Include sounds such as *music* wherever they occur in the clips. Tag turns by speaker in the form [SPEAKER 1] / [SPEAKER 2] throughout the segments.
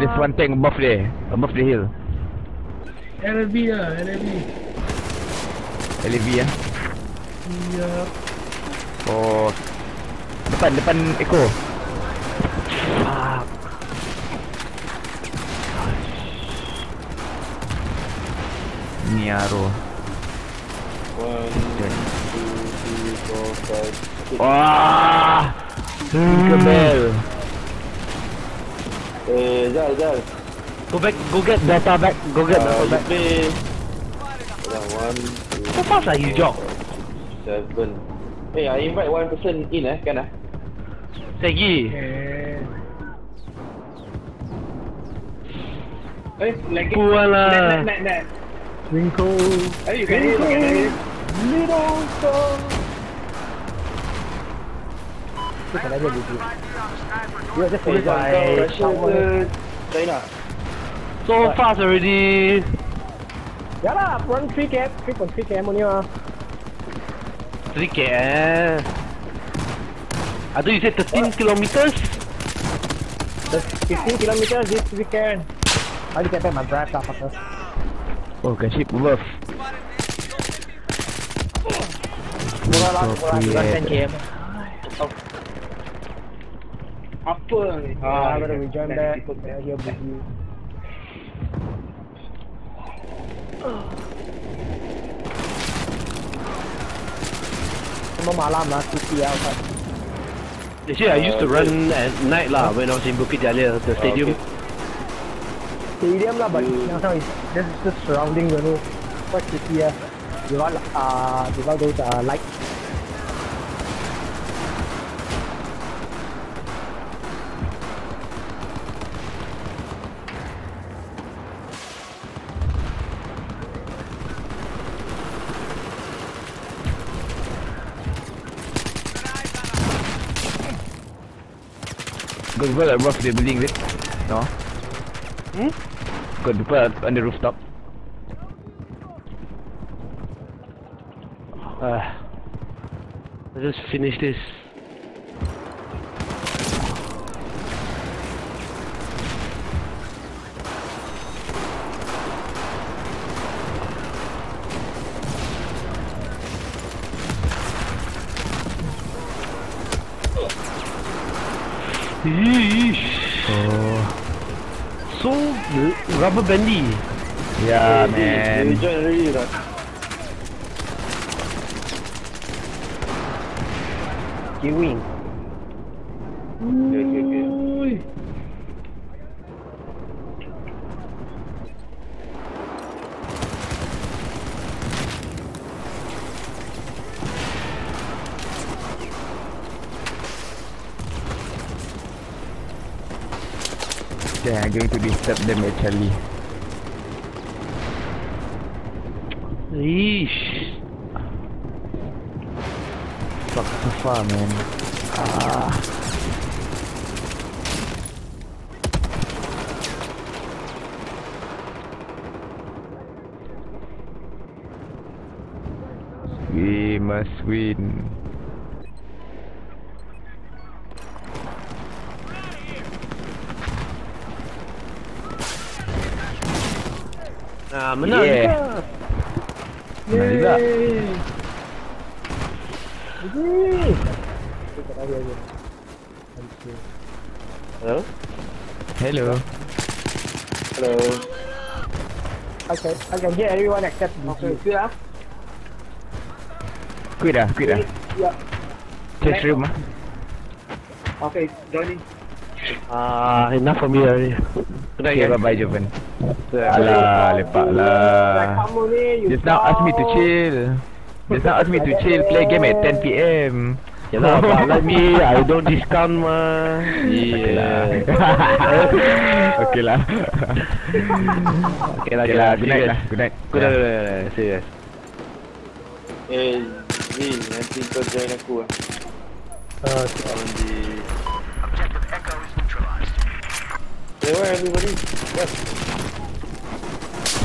[SPEAKER 1] There's one tank above there. Above the hill.
[SPEAKER 2] LV lah, LV.
[SPEAKER 1] LV ya.
[SPEAKER 2] Iya.
[SPEAKER 1] Oh. Depan, depan Eko.
[SPEAKER 3] Fuck.
[SPEAKER 1] Ni Aro.
[SPEAKER 4] One, two, three, four, five, six.
[SPEAKER 1] Wah. Tiga bell.
[SPEAKER 4] Eh, Zal, Zal.
[SPEAKER 3] Go back, go get data back, go get
[SPEAKER 4] Uh,
[SPEAKER 3] data back.
[SPEAKER 4] play. One, two,
[SPEAKER 3] How fast are you jog?
[SPEAKER 4] seven. Hey, I invite one person in eh, kan ah?
[SPEAKER 3] Segi.
[SPEAKER 2] Eh.
[SPEAKER 4] Eh, lagi.
[SPEAKER 3] Puan lah.
[SPEAKER 4] Net, net, net, net.
[SPEAKER 2] Twinkle.
[SPEAKER 4] Eh, you can can.
[SPEAKER 2] Little star.
[SPEAKER 5] Kita nak jadi tu.
[SPEAKER 4] Dia
[SPEAKER 5] just
[SPEAKER 4] pergi
[SPEAKER 5] by.
[SPEAKER 4] China.
[SPEAKER 3] So fast already.
[SPEAKER 5] Ya lah, run 3 cap, 3.3 cap ni lah.
[SPEAKER 3] 3 cap. I think you said 13 What?
[SPEAKER 5] kilometers? 15 kilometers, this we can. I'll get back my drive car first.
[SPEAKER 1] Oh, can ship worth.
[SPEAKER 5] Murah lah, murah, 10 km.
[SPEAKER 4] apa ah,
[SPEAKER 5] ah, ni? Haa, we join back. Kita pergi abu dulu. Semua malam lah, cuti lah. Okay.
[SPEAKER 3] Actually, I used to ah, run at night lah when I was in Bukit Jalil, the ah, stadium.
[SPEAKER 5] Stadium lah, but yang sama is just the surrounding, you know. Quite cuti lah. Dia orang, ah, dia orang those, ah, lights.
[SPEAKER 1] Got people above the building, is it? No?
[SPEAKER 3] Hmm?
[SPEAKER 1] Got people on the rooftop.
[SPEAKER 3] Uh, I just finished this. Yeesh.
[SPEAKER 1] Oh.
[SPEAKER 3] So rubber bandy.
[SPEAKER 1] Yeah, man.
[SPEAKER 4] join already tak?
[SPEAKER 5] Queuing.
[SPEAKER 4] Okay, Okay,
[SPEAKER 1] I'm going to disturb them actually.
[SPEAKER 3] Yeesh.
[SPEAKER 1] Fuck so far, man. Ah. We must win.
[SPEAKER 3] Menaga.
[SPEAKER 1] Yeah.
[SPEAKER 5] Menaga.
[SPEAKER 4] Hello?
[SPEAKER 1] Hello.
[SPEAKER 4] Hello.
[SPEAKER 5] Okay, I can hear everyone except
[SPEAKER 4] me.
[SPEAKER 5] Okay,
[SPEAKER 4] good ah.
[SPEAKER 1] Quit ah, quit ah.
[SPEAKER 4] Yeah.
[SPEAKER 1] Change room. Ah.
[SPEAKER 4] Okay, joining.
[SPEAKER 3] Ah, uh, enough for me already.
[SPEAKER 1] Okay, bye-bye, Jovan. Alah, lepak lah.
[SPEAKER 5] You
[SPEAKER 1] Just now ask me to chill. Just now ask me to chill, play game at 10 PM.
[SPEAKER 3] Ya lah, *laughs* but like me, I don't discount mah.
[SPEAKER 1] Okay lah.
[SPEAKER 3] Yeah. *laughs*
[SPEAKER 1] okay lah.
[SPEAKER 3] Okay lah,
[SPEAKER 1] Okay lah, good night lah. Good night.
[SPEAKER 3] Good night, good night. See you guys.
[SPEAKER 4] Eh, Zin, nanti kau join aku ah.
[SPEAKER 5] เล
[SPEAKER 4] ยเว้ยมี
[SPEAKER 5] วันนี้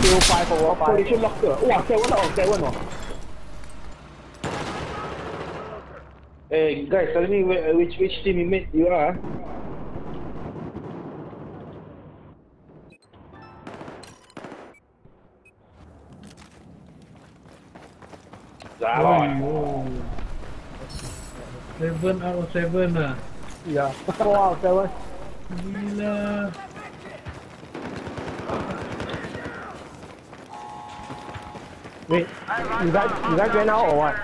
[SPEAKER 5] คิ
[SPEAKER 4] วไฟของวอล
[SPEAKER 5] ไฟชื่อ
[SPEAKER 2] ล็อกเกอร์ว้าเซวันออกเซวันออก
[SPEAKER 4] Hey guys, tell me which which team you made you are.
[SPEAKER 3] Zalon. Seven out of seven ah.
[SPEAKER 5] Yeah. *laughs* Four out of seven.
[SPEAKER 3] Gila.
[SPEAKER 5] Wait, you guys, you guys ran out or what?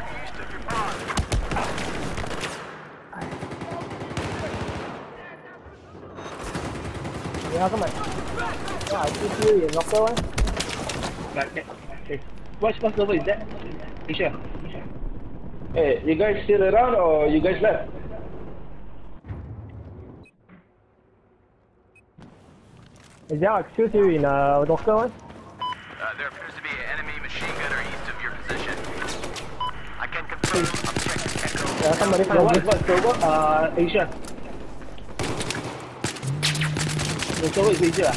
[SPEAKER 5] Yeah, come on. Yeah, I see you in locker one.
[SPEAKER 2] Okay. Okay. What sports level is that? Asia.
[SPEAKER 4] Hey, you guys still around or you guys left?
[SPEAKER 5] Is there excuse you in uh, locker one? Yeah, somebody from
[SPEAKER 2] what? What? Togo? Uh, Asia. The Togo is Asia.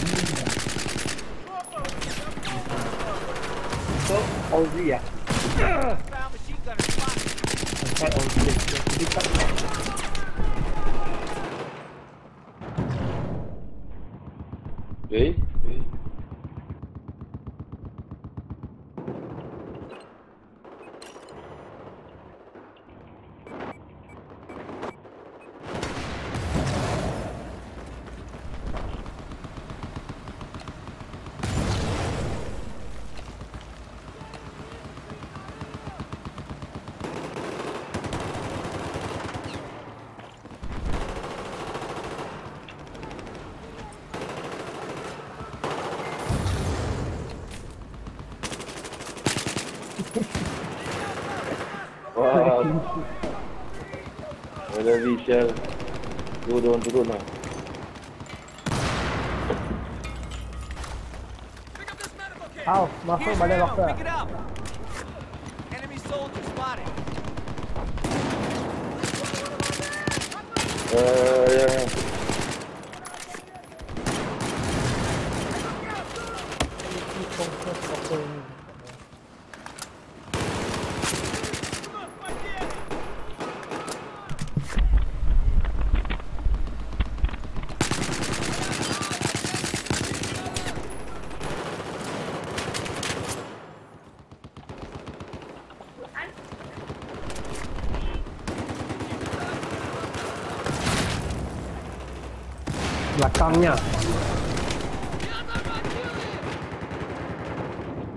[SPEAKER 2] So Aussie, yeah. I'm Đấy, Whether
[SPEAKER 4] we shall go down to go now.
[SPEAKER 5] Ow, masuk badan locker.
[SPEAKER 4] Uh, yeah,
[SPEAKER 5] yeah.
[SPEAKER 4] Thank you. tăng nha.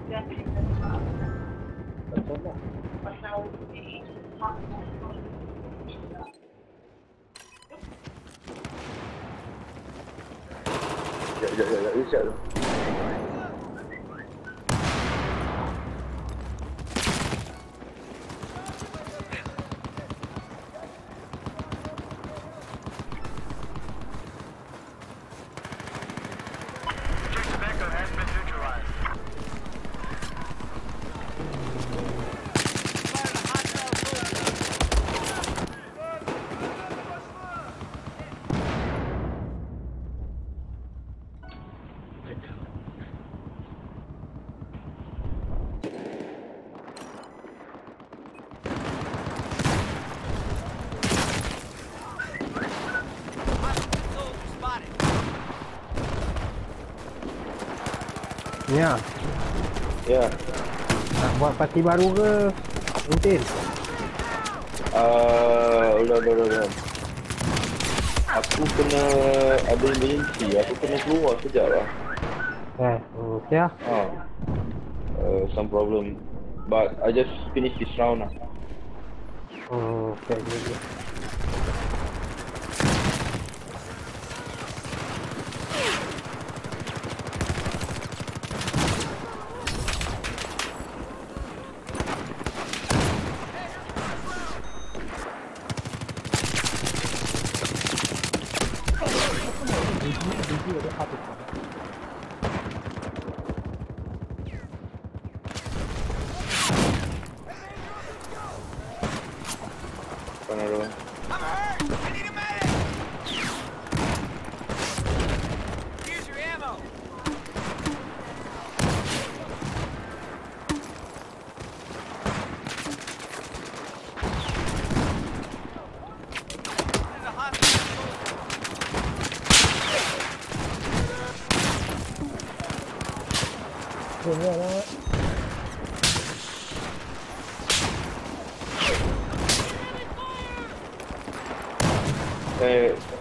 [SPEAKER 4] Dạ,
[SPEAKER 6] dạ, dạ, dạ, dạ, dạ, dạ, dạ, dạ, dạ, dạ, dạ, dạ, dạ,
[SPEAKER 5] Ya.
[SPEAKER 4] Ya.
[SPEAKER 5] Nak buat parti baru ke? Mungkin.
[SPEAKER 4] Uh, udah, udah, udah. Aku kena ada emergency. Aku kena keluar sekejap lah.
[SPEAKER 5] Eh, okey lah.
[SPEAKER 4] Ha. Uh, some problem. But I just finished this round lah.
[SPEAKER 5] Hmm, okey, okey, okey.
[SPEAKER 4] Ponerlo.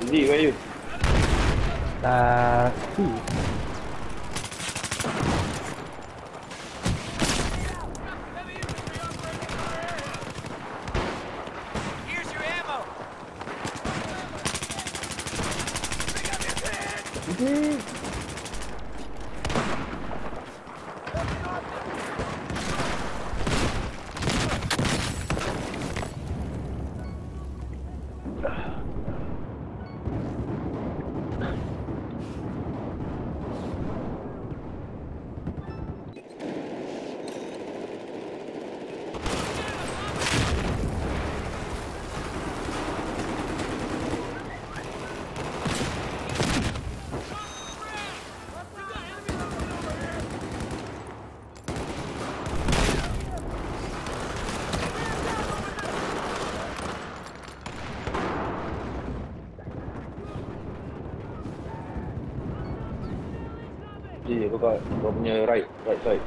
[SPEAKER 4] Z, where you?
[SPEAKER 6] Uh, C.
[SPEAKER 7] Here's your ammo.
[SPEAKER 4] Kau kau punya right, right side.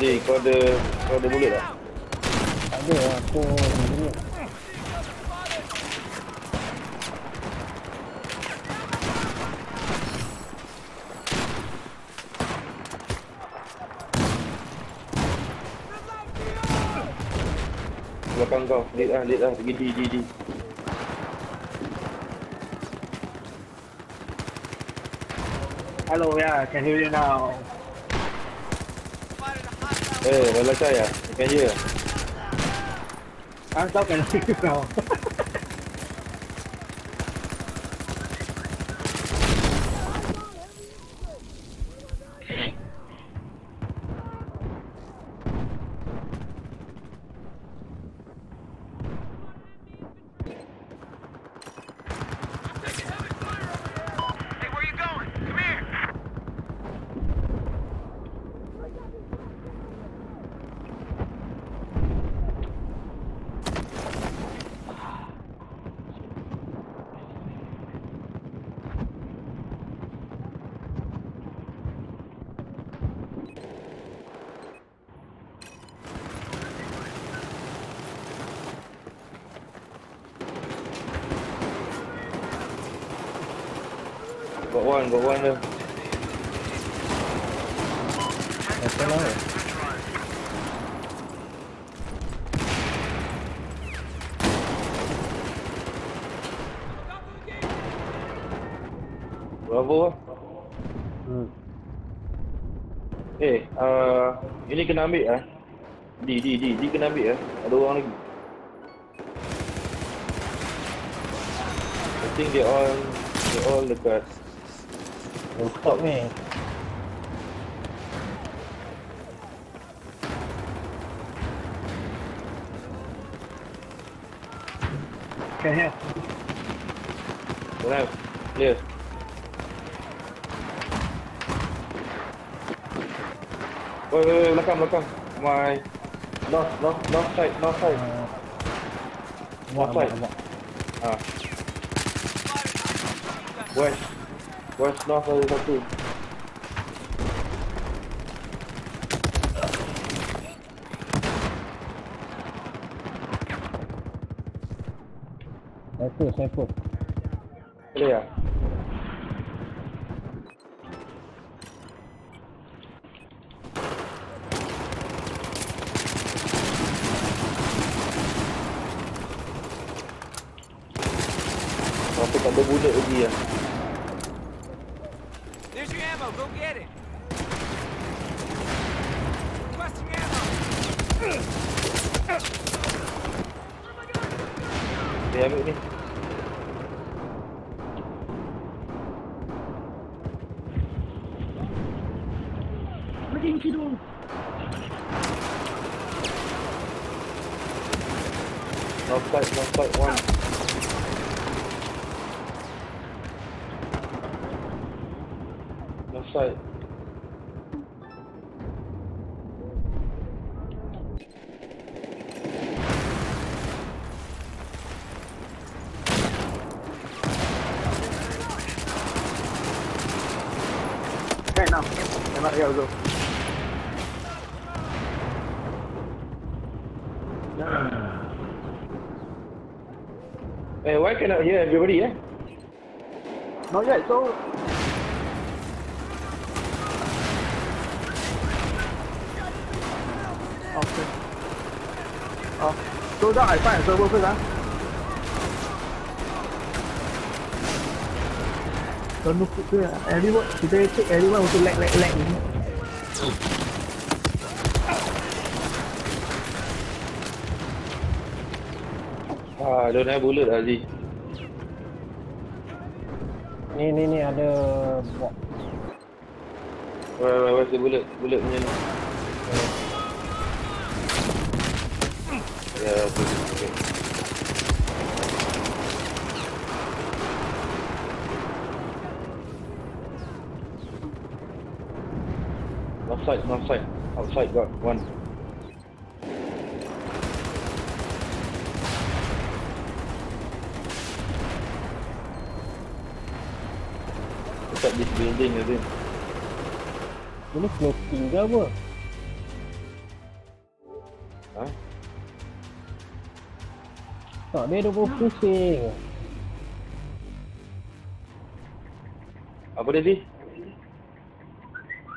[SPEAKER 4] Z, kau ada, kau ada bullet tak?
[SPEAKER 6] Ada, aku ni.
[SPEAKER 4] Belakang kau, lead lah, lead lah, pergi D, D, D.
[SPEAKER 6] Hello, yeah, can hear you now.
[SPEAKER 4] Hey, where the guy? You can hear.
[SPEAKER 6] I'm talking to you now.
[SPEAKER 4] One, got one there.
[SPEAKER 6] Betul lah.
[SPEAKER 4] Bravo.
[SPEAKER 6] Hmm.
[SPEAKER 4] Eh, uh, ini kena ambil ah. D, D, D, D kena ambil ah. Ada orang lagi. I think they all, they all dekat
[SPEAKER 6] Đúng tội này Okay,
[SPEAKER 4] here. Go now. Clear. Wait, wait, wait, look up, look up. My... North, north, north side, north side.
[SPEAKER 6] Uh,
[SPEAKER 4] north
[SPEAKER 6] side.
[SPEAKER 4] Ah. West. West north ada satu.
[SPEAKER 6] Sniper, sniper.
[SPEAKER 4] Boleh tak? Tapi tak ada bullet lagi lah.
[SPEAKER 8] Damn it.
[SPEAKER 4] Freaking kiddo! No fight, no fight, one.
[SPEAKER 6] Fight.
[SPEAKER 4] Eh, why cannot hear everybody eh?
[SPEAKER 6] Not yet, so... Okay. Oh, so now I find a server first, ah. Don't look at ah. Everyone, today everyone also lag, lag, lag.
[SPEAKER 4] Ah, don't have bullet Aziz.
[SPEAKER 6] Ni, ni, ni ada... Wah,
[SPEAKER 4] Where, where, where's the bullet? Bullet punya ni. Ya, tu. Okay. North side, north side. Outside got one. Dekat this building I think.
[SPEAKER 6] Ini floating ke apa?
[SPEAKER 4] Ha?
[SPEAKER 6] Tak, dia ada pusing.
[SPEAKER 4] Apa dia sih?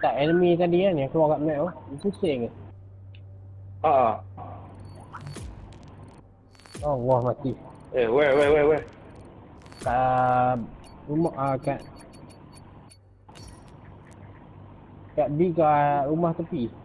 [SPEAKER 6] Tak, enemy tadi kan yang keluar kat map tu. Dia pusing ke?
[SPEAKER 4] Ah, ah.
[SPEAKER 6] Oh, wah mati.
[SPEAKER 4] Eh, where, where, where, where?
[SPEAKER 6] Kat rumah, ah, kat... Kat B kat rumah tepi.